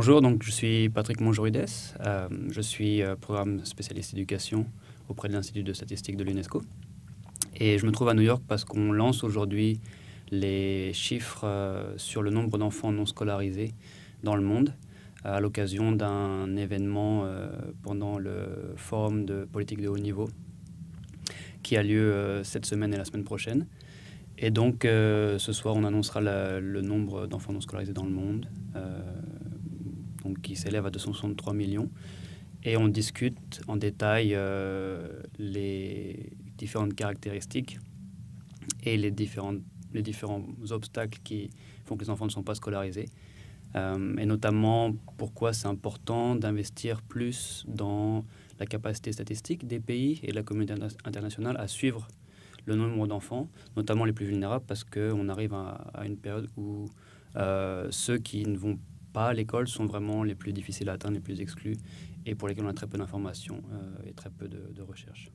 Bonjour, donc je suis Patrick Monjorides. Euh, je suis euh, programme spécialiste éducation auprès de l'Institut de statistique de l'UNESCO. Et je me trouve à New York parce qu'on lance aujourd'hui les chiffres euh, sur le nombre d'enfants non scolarisés dans le monde à l'occasion d'un événement pendant le forum de politique de haut niveau qui a lieu cette semaine et la semaine prochaine. Et donc, ce soir, on annoncera le nombre d'enfants non scolarisés dans le monde, qui s'élève à 263 millions. Et on discute en détail euh, les différentes caractéristiques et les, différentes, les différents obstacles qui font que les enfants ne sont pas scolarisés. Euh, et notamment pourquoi c'est important d'investir plus dans la capacité statistique des pays et de la communauté internationale à suivre le nombre d'enfants, notamment les plus vulnérables, parce qu'on arrive à, une période où euh, ceux qui ne vont pas à l'école sont vraiment les plus difficiles à atteindre, les plus exclus, et pour lesquels on a très peu d'informations et très peu de recherches.